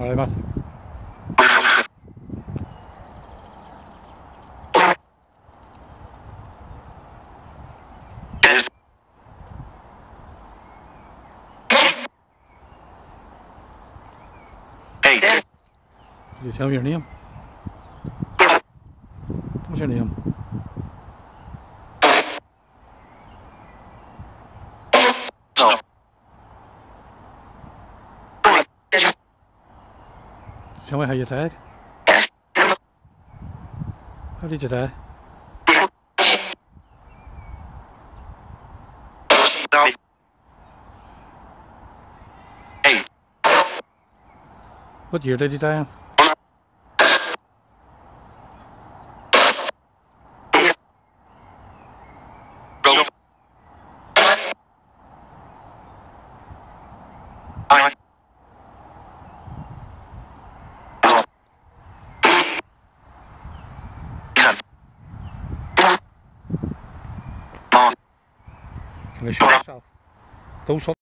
Allee, wat? Hey, Die zijn weer niet om. Die zijn niet om. Tell me how you died. How did you die? What year did you die in? Kan je zo zelf? Toon